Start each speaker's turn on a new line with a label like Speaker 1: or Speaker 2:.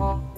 Speaker 1: Oh.